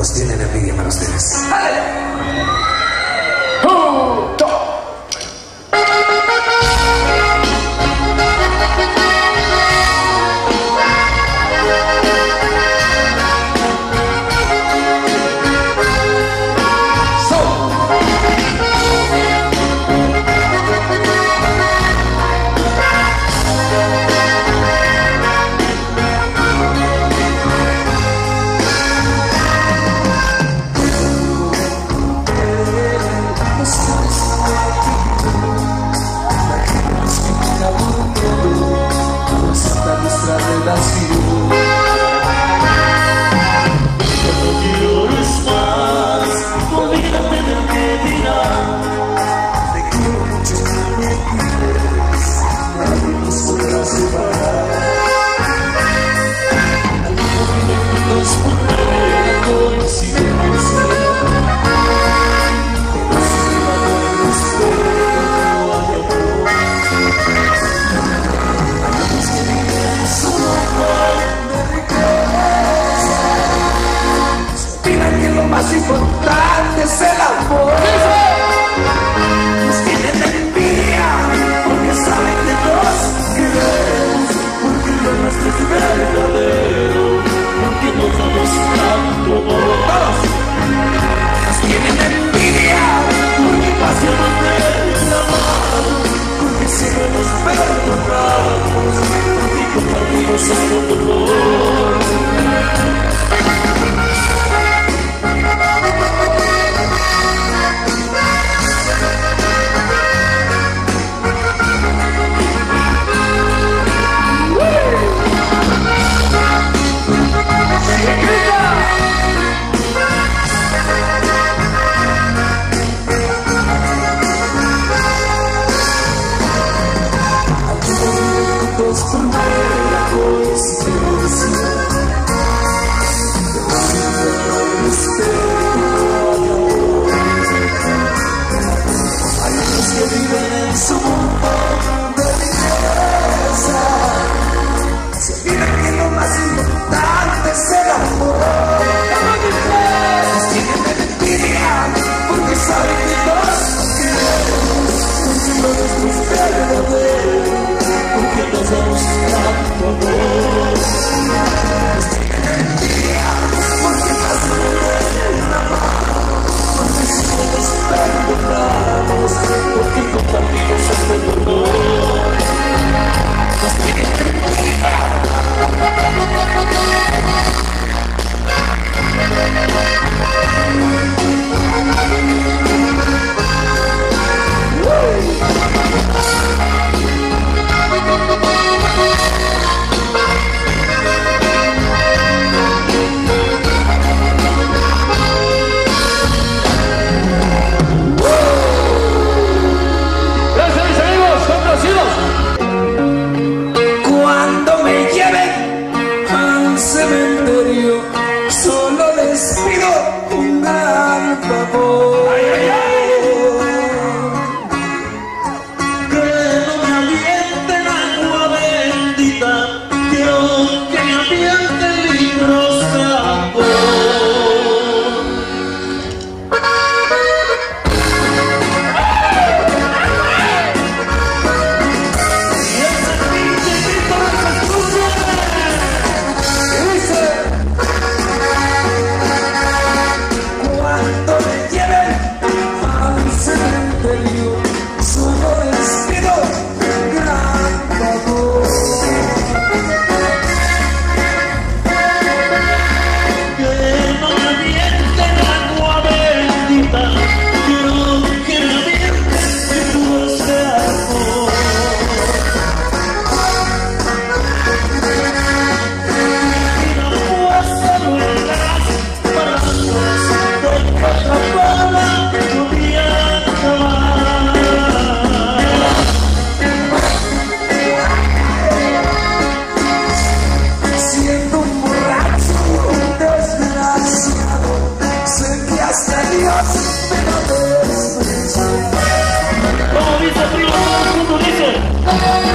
Nos tienen envidia para ustedes. Mira que más importante es el amor. Nos tienen envidia porque saben que nos queremos, porque lo nuestro es verdadero, porque nos damos tanto amor. Nos tienen envidia porque pasionos del amor, porque si nos perdonamos, porque compartimos el dolor. Por medio de la Bye.